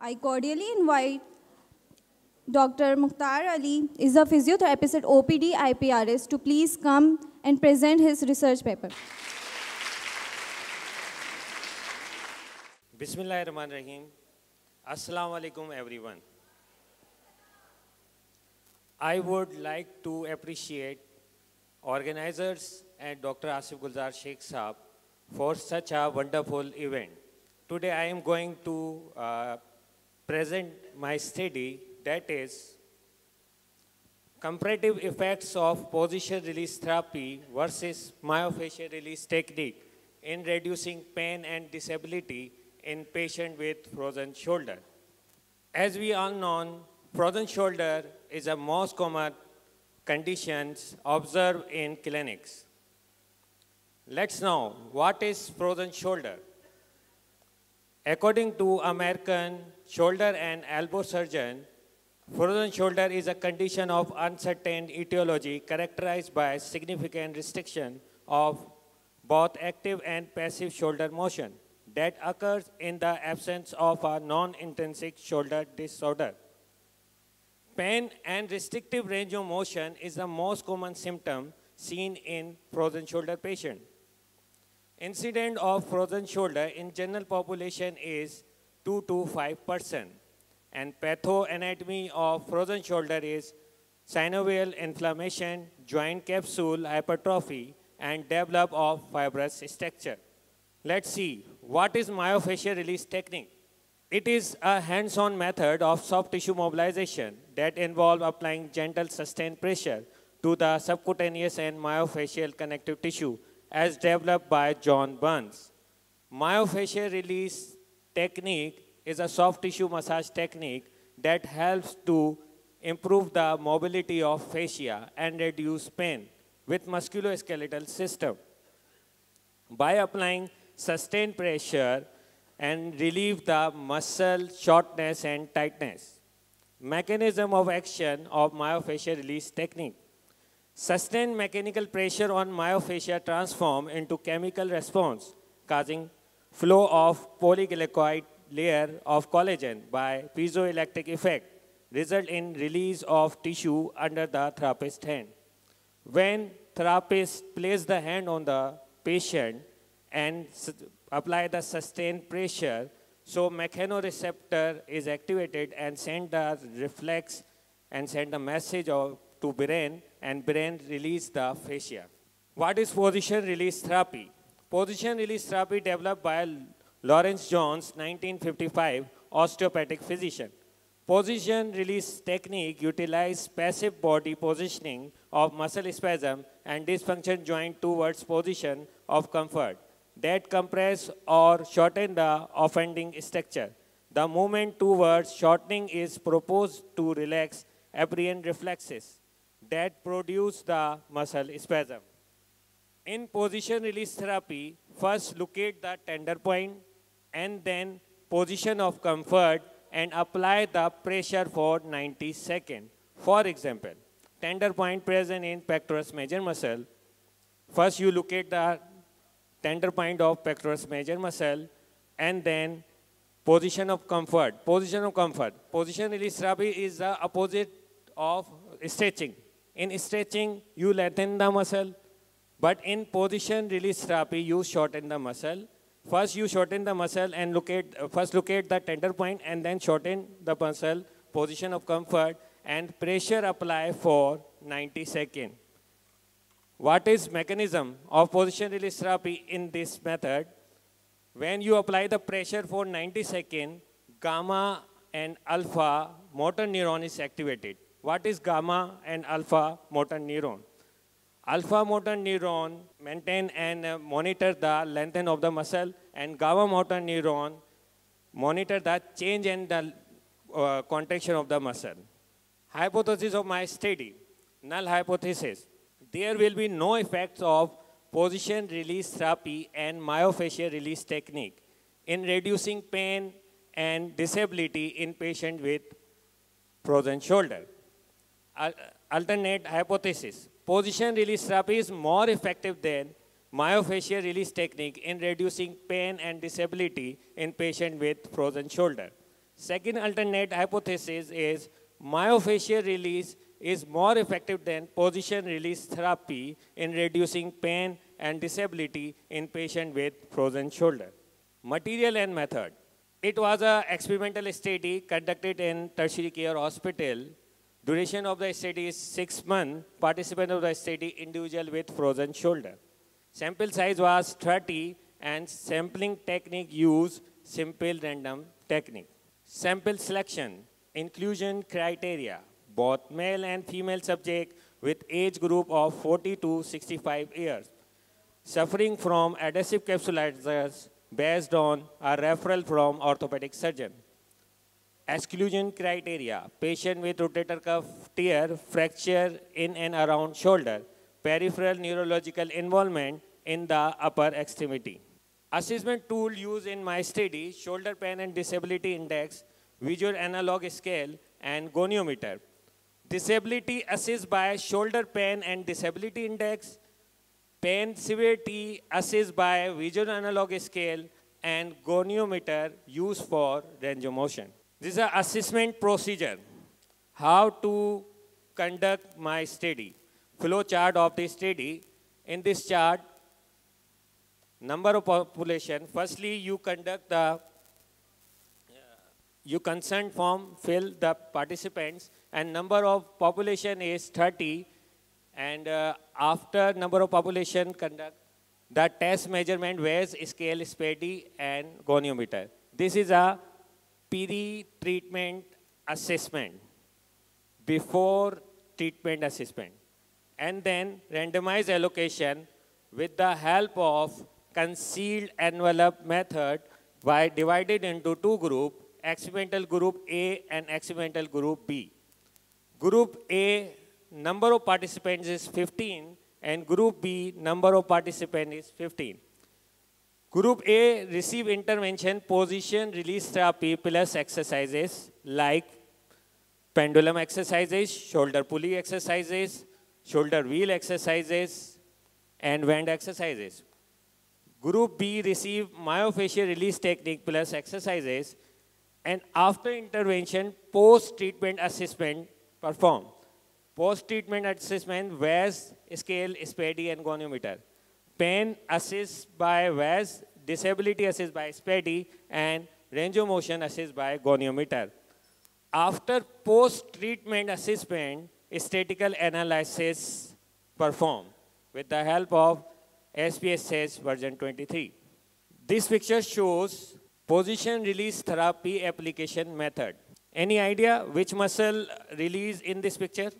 I cordially invite Dr. Mukhtar Ali, is a physiotherapist at OPD IPRS, to please come and present his research paper. Bismillah ar-Rahman Rahim. Assalamu alaikum everyone. I would like to appreciate organizers and Dr. Asif Gulzar Sheikh Saab for such a wonderful event. Today I am going to uh, present my study that is comparative effects of position release therapy versus myofascial release technique in reducing pain and disability in patient with frozen shoulder. As we all know, frozen shoulder is a most common conditions observed in clinics. Let's know what is frozen shoulder. According to American shoulder and elbow surgeon, frozen shoulder is a condition of uncertain etiology characterized by significant restriction of both active and passive shoulder motion that occurs in the absence of a non-intrinsic shoulder disorder. Pain and restrictive range of motion is the most common symptom seen in frozen shoulder patient. Incidence of frozen shoulder in general population is 2 to 5 percent. And pathoanatomy of frozen shoulder is synovial inflammation, joint capsule hypertrophy, and develop of fibrous structure. Let's see, what is myofascial release technique? It is a hands-on method of soft tissue mobilization that involve applying gentle sustained pressure to the subcutaneous and myofascial connective tissue as developed by John Barnes. Myofascial release technique is a soft tissue massage technique that helps to improve the mobility of fascia and reduce pain with musculoskeletal system. By applying sustained pressure and relieve the muscle shortness and tightness. Mechanism of action of myofascial release technique. Sustained mechanical pressure on myofascia transform into chemical response, causing flow of polyglycoid layer of collagen by piezoelectric effect, result in release of tissue under the therapist hand. When therapist place the hand on the patient and apply the sustained pressure, so mechanoreceptor is activated and send the reflex and send a message of, to brain and brain release the fascia. What is position release therapy? Position release therapy developed by Lawrence Jones, 1955, osteopathic physician. Position release technique utilize passive body positioning of muscle spasm and dysfunction joint towards position of comfort that compress or shorten the offending structure. The movement towards shortening is proposed to relax aberrant reflexes that produce the muscle spasm. In position release therapy, first locate the tender point and then position of comfort and apply the pressure for 90 seconds. For example, tender point present in pectoralis major muscle. First you locate the tender point of pectoralis major muscle and then position of comfort. Position of comfort. Position release therapy is the opposite of stretching. In stretching, you lengthen the muscle, but in position release therapy, you shorten the muscle. First, you shorten the muscle and locate, uh, first locate the tender point and then shorten the muscle, position of comfort, and pressure apply for 90 seconds. What is mechanism of position release therapy in this method? When you apply the pressure for 90 seconds, gamma and alpha motor neuron is activated. What is gamma and alpha motor neuron? Alpha motor neuron maintain and uh, monitor the lengthen of the muscle and gamma motor neuron monitor the change in the uh, contraction of the muscle. Hypothesis of my study, null hypothesis. There will be no effects of position release therapy and myofascial release technique in reducing pain and disability in patient with frozen shoulder alternate hypothesis. Position release therapy is more effective than myofascial release technique in reducing pain and disability in patient with frozen shoulder. Second alternate hypothesis is myofascial release is more effective than position release therapy in reducing pain and disability in patients with frozen shoulder. Material and method. It was an experimental study conducted in tertiary care hospital. Duration of the study is six months. Participant of the study, individual with frozen shoulder. Sample size was 30 and sampling technique used simple random technique. Sample selection, inclusion criteria, both male and female subject with age group of 40 to 65 years, suffering from adhesive capsulitis based on a referral from orthopedic surgeon. Exclusion criteria, patient with rotator cuff tear, fracture in and around shoulder, peripheral neurological involvement in the upper extremity. Assessment tool used in my study, shoulder pain and disability index, visual analog scale, and goniometer. Disability assessed by shoulder pain and disability index, pain severity assessed by visual analog scale, and goniometer used for range of motion. This is an assessment procedure. How to conduct my study. Flow chart of the study. In this chart, number of population. Firstly, you conduct the, you consent form, fill the participants, and number of population is 30. And uh, after number of population conduct, the test measurement VAS scale, SPADI, and goniometer. This is a pre-treatment assessment before treatment assessment. And then randomized allocation with the help of concealed envelope method by divided into two group, experimental group A and experimental group B. Group A, number of participants is 15 and group B, number of participants is 15. Group A receive intervention position release therapy plus exercises like pendulum exercises, shoulder pulley exercises, shoulder wheel exercises, and band exercises. Group B received myofascial release technique plus exercises and after intervention, post-treatment assessment performed. Post-treatment assessment, VAS, scale, SPADI, and goniometer. Pain assessed by VAS, disability assessed by SPADI, and range of motion assessed by goniometer. After post-treatment assessment, statistical analysis performed with the help of SPSS version 23. This picture shows position release therapy application method. Any idea which muscle release in this picture?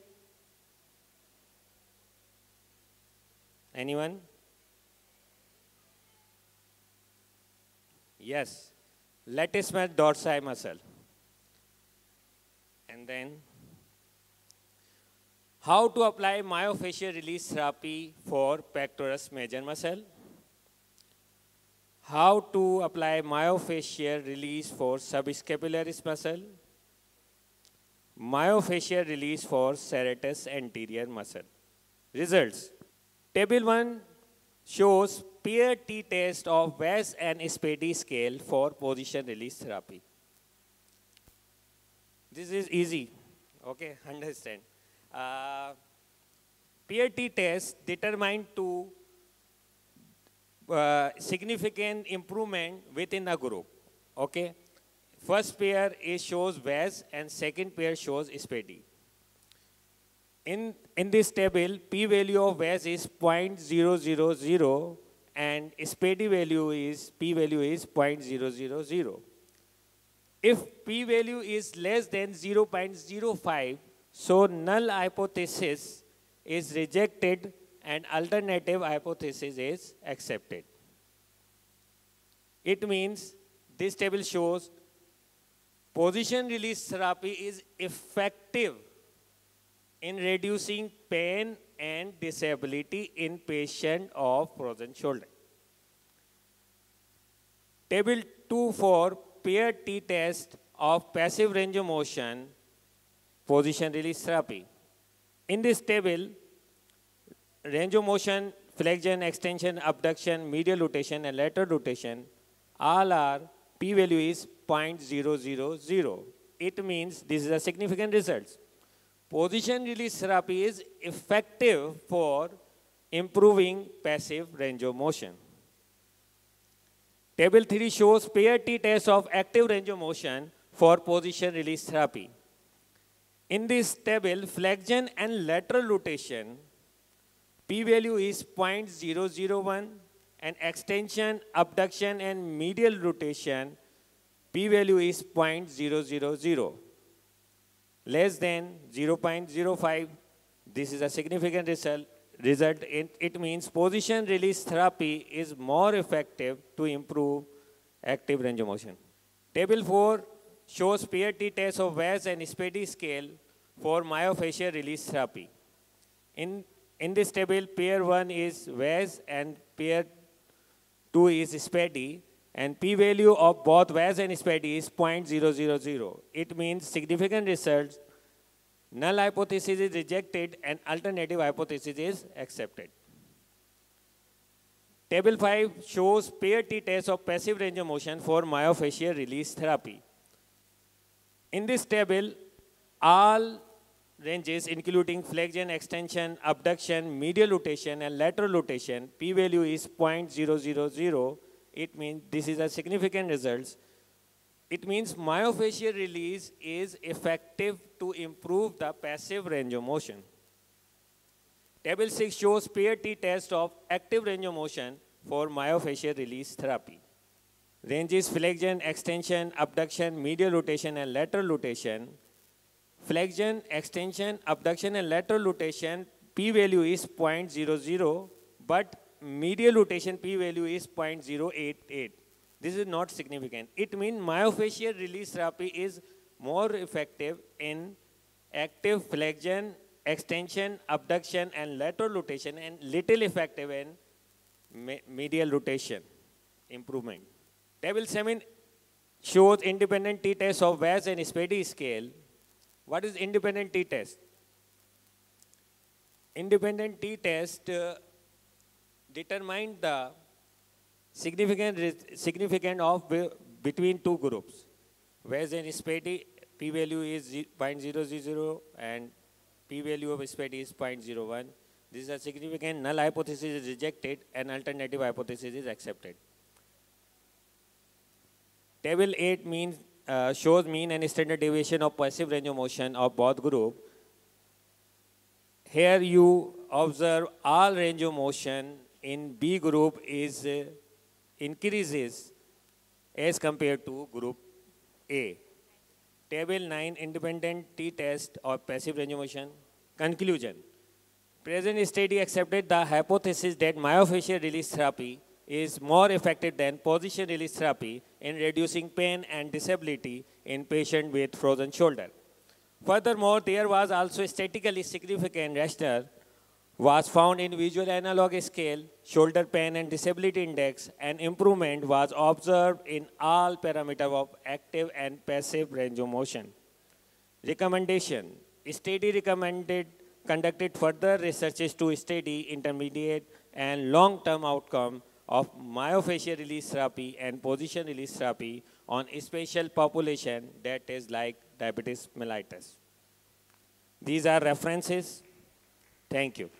Anyone? Yes, latissimus dorsi muscle. And then how to apply myofascial release therapy for pectoralis major muscle. How to apply myofascial release for subscapularis muscle. Myofascial release for serratus anterior muscle. Results. Table 1 shows peer t-test of VAS and SPADI scale for position release therapy. This is easy. Okay, understand. Uh, PRT test determined to uh, significant improvement within a group. Okay, first pair is shows VAS and second pair shows SPADI. In, in this table, p-value of VAS is 0.000 and SPADI value is, p-value is 0.000. If p-value is less than 0.05, so null hypothesis is rejected and alternative hypothesis is accepted. It means this table shows position release therapy is effective in reducing pain and disability in patient of frozen shoulder. Table 2 for pair t-test of passive range of motion position release therapy. In this table, range of motion, flexion, extension, abduction, medial rotation, and lateral rotation all are p-value is 0.000. It means this is a significant result. Position release therapy is effective for improving passive range of motion. Table 3 shows pair T test of active range of motion for position release therapy. In this table, flexion and lateral rotation, p-value is 0.001 and extension, abduction and medial rotation, p-value is 0.000. Less than 0.05, this is a significant result. result. It, means position release therapy is more effective to improve active range of motion. Table 4 shows pair T test of VAS and SPADI scale for myofascial release therapy. In, in this table, pair 1 is VAS and pair 2 is SPADI, and p-value of both VAS and SPADI is 0.000. It means significant results, null hypothesis is rejected, and alternative hypothesis is accepted. Table 5 shows pair T test of passive range of motion for myofascial release therapy. In this table, all ranges including flexion, extension, abduction, medial rotation, and lateral rotation, p-value is 0.000. It means this is a significant result. It means myofascial release is effective to improve the passive range of motion. Table 6 shows pair T test of active range of motion for myofascial release therapy. Ranges flexion, extension, abduction, medial rotation, and lateral rotation. Flexion, extension, abduction, and lateral rotation, p-value is 0.00, but medial rotation p-value is 0.088. This is not significant. It means myofascial release therapy is more effective in active flexion, extension, abduction, and lateral rotation, and little effective in medial rotation improvement. Table 7 shows independent t-test of VAS and SPADI scale. What is independent t-test? Independent t-test uh, determine the significant, significant of between two groups. And SPADI, p-value is 0.000 and p-value of SPADI is 0.01. This is a significant null hypothesis is rejected and alternative hypothesis is accepted. Table 8 means, uh, shows mean and standard deviation of passive range of motion of both group. Here you observe all range of motion in B group is uh, increases as compared to group A. Table 9 independent t-test of passive motion. Conclusion. Present study accepted the hypothesis that myofascial release therapy is more effective than position release therapy in reducing pain and disability in patients with frozen shoulder. Furthermore, there was also statistically significant rationale was found in visual analog scale, shoulder pain and disability index, and improvement was observed in all parameters of active and passive range of motion. Recommendation. Study recommended conducted further researches to study intermediate and long-term outcome of myofascial release therapy and position release therapy on a special population that is like diabetes mellitus. These are references. Thank you.